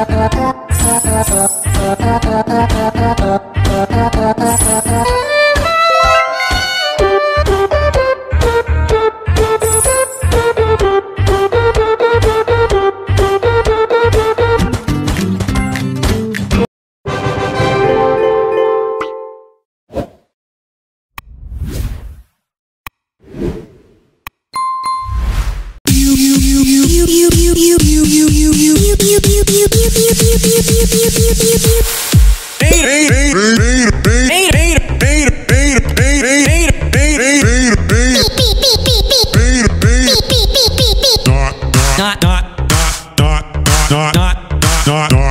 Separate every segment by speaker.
Speaker 1: Thank you. not, not, not, not.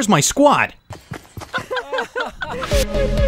Speaker 1: Where's my squad?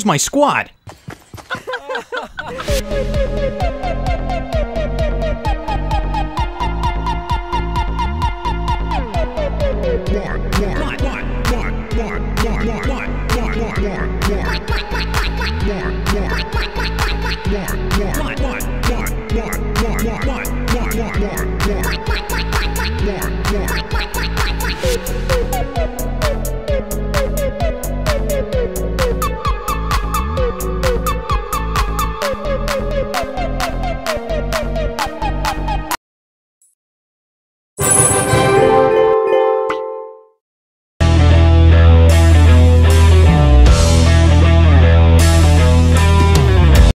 Speaker 1: Where's my squad? One, one, one, one, one.